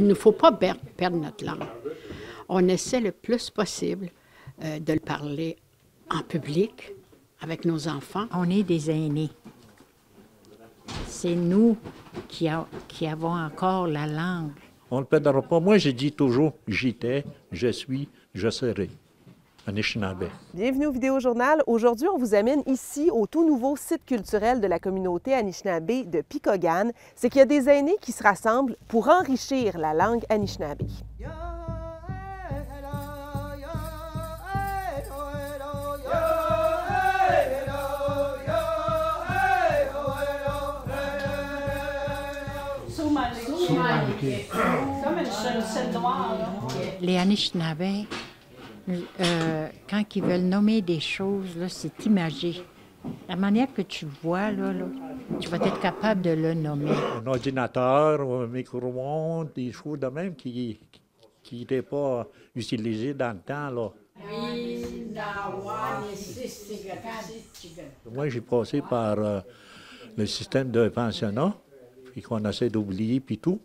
il ne faut pas perdre, perdre notre langue. On essaie le plus possible euh, de le parler en public avec nos enfants. On est des aînés. C'est nous qui, a- qui avons encore la langue. On ne le perdra pas. Moi, je dis toujours j'étais, je suis, je serai. Anishinaabe. Bienvenue au Vidéo Journal. Aujourd'hui, on vous amène ici au tout nouveau site culturel de la communauté Anishinaabe de Picogan. C'est qu'il y a des aînés qui se rassemblent pour enrichir la langue Anishinaabe. Les Anishinaabe, euh, quand ils veulent nommer des choses, c'est imagé. La manière que tu vois, là, là, tu vas être capable de le nommer. Un ordinateur, un micro-ondes, des choses de même qui qui n'étaient pas utilisées dans le temps. Là. Moi, j'ai passé par euh, le système de pensionnat, puis qu'on essaie d'oublier, puis tout.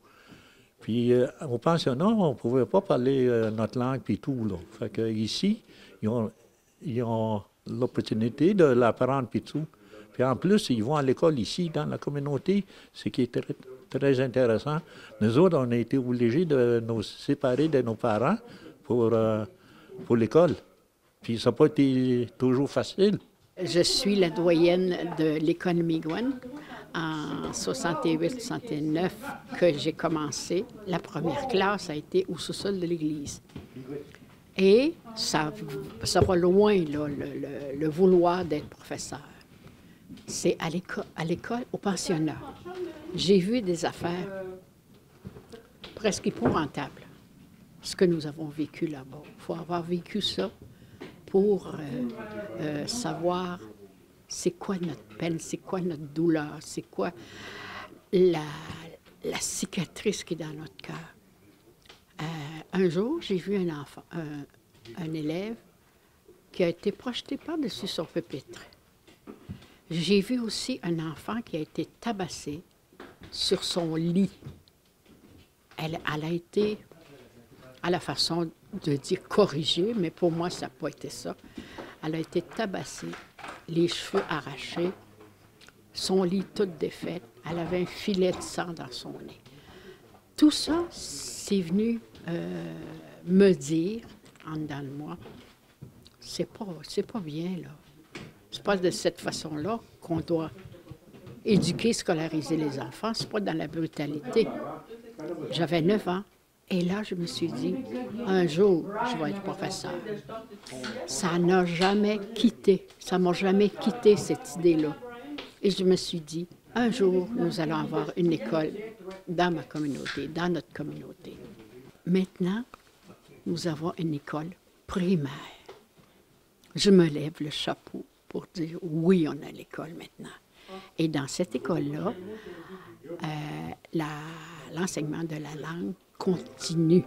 Puis euh, au pensionnat, on ne pouvait pas parler euh, notre langue, puis tout. Là. Fait ici, ils ont, l'opportunité de l'apprendre, puis tout. Puis en plus, ils vont à l'école ici, dans la communauté, ce qui est très, très intéressant. Nous autres, on a été obligés de nous séparer de nos parents pour, euh, pour l'école. Puis ça n'a pas été toujours facile. Je suis la doyenne de l'école Miigwen. En 68-69 que j'ai commencé, la première classe a été au sous-sol de l'église. Et ça, ça va loin, là, le, vouloir d'être professeur. C'est à l'école, au pensionnat. J'ai vu des affaires presque épouvantables, ce que nous avons vécu là-bas. Il faut avoir vécu ça pour euh, euh, savoir c'est quoi notre peine, c'est quoi notre douleur, c'est quoi la, la cicatrice qui est dans notre cœur. Euh, un jour, j'ai vu un enfant, un, un élève qui a été projeté par-dessus son pupitre. J'ai vu aussi un enfant qui a été tabassé sur son lit. Elle, elle a été, à la façon de dire corrigée, mais pour moi, ça n'a pas été ça. Elle a été tabassée, les cheveux arrachés, son lit tout défait. Elle avait un filet de sang dans son nez. Tout ça, c'est venu euh, me dire, en dedans de moi, c'est pas, pas bien, là. C'est pas de cette façon-là qu'on doit éduquer, scolariser les enfants. C'est pas dans la brutalité. J'avais 9 ans. Et là, je me suis dit, un jour, je vais être professeur. Ça n'a jamais quitté. Ça m'a jamais quitté, cette idée-là. Et je me suis dit, un jour, nous allons avoir une école dans ma communauté, dans notre communauté. Maintenant, nous avons une école primaire. Je me lève le chapeau pour dire oui, on a l'école maintenant. Et dans cette école-là, euh, l'enseignement de la langue continue.